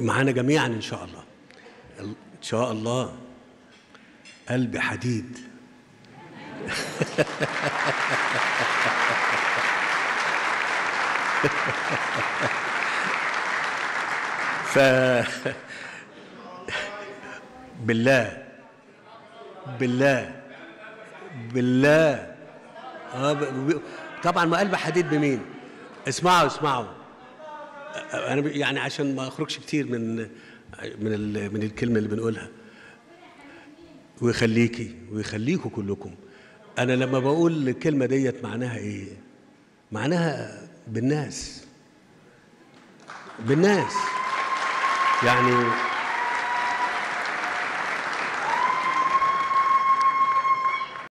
معانا جميعا إن شاء الله. إن شاء الله. قلب حديد. ف بالله بالله بالله. آه. طبعا ما قلب حديد بمين؟ اسمعوا اسمعوا. أنا يعني عشان ما أخرجش كتير من من. من الكلمة اللي بنقولها. ويخليكي ويخليكوا كلكم. أنا لما بقول الكلمة ديت معناها إيه؟ معناها بالناس. بالناس. يعني